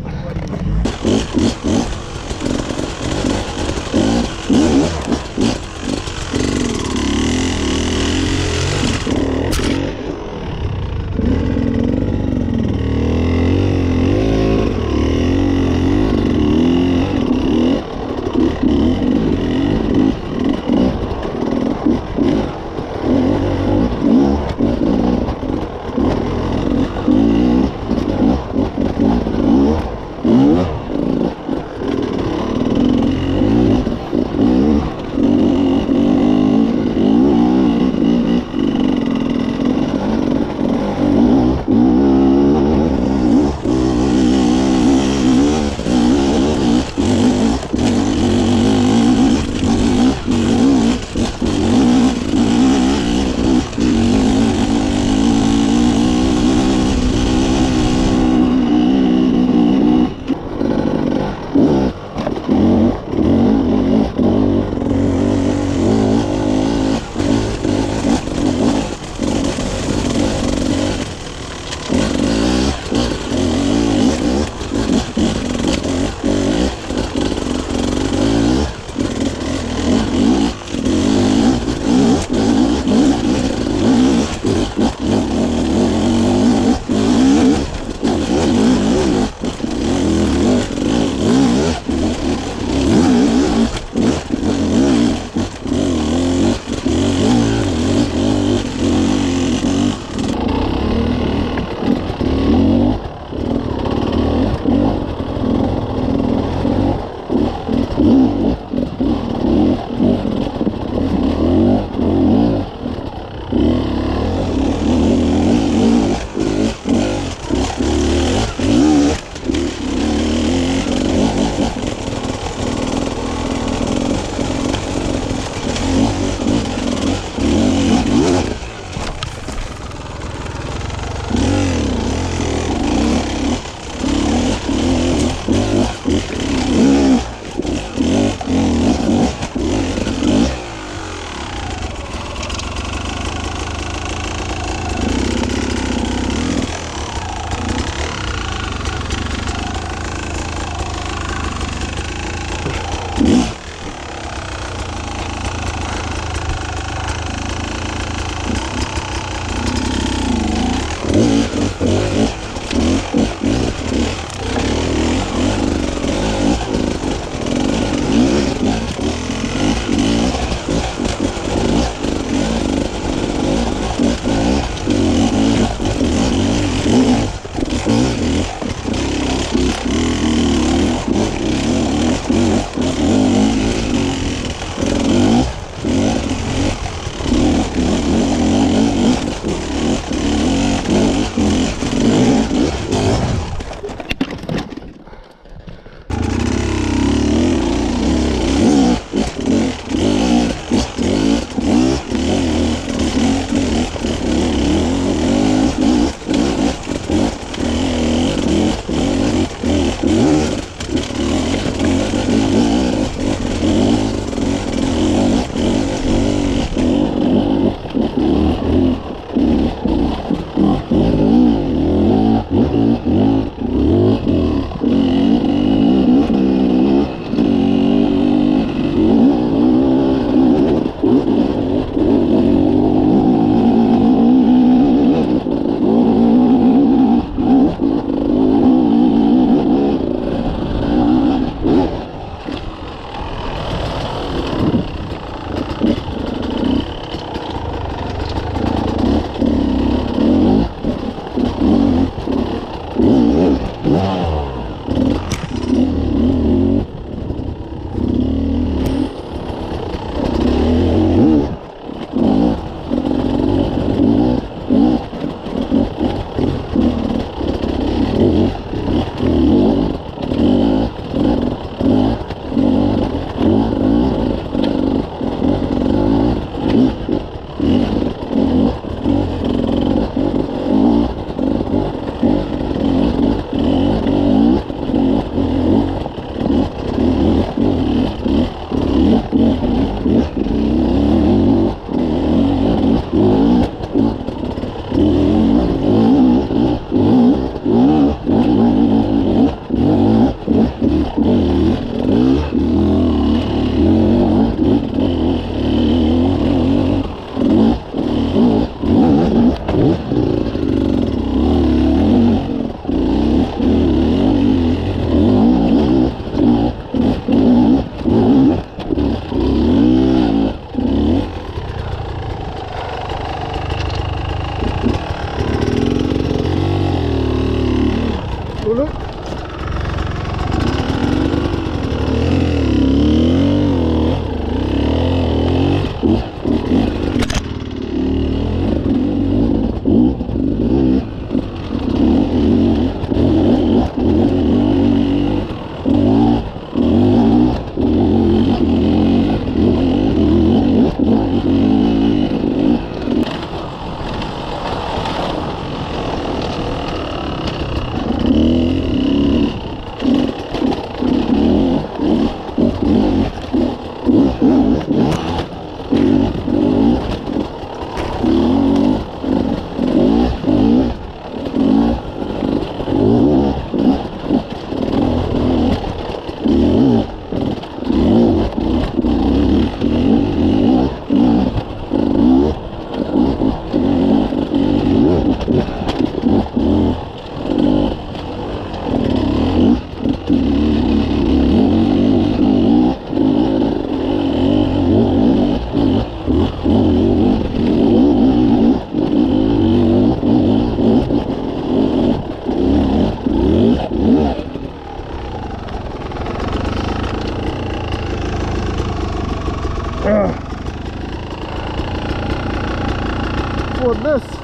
と。for this.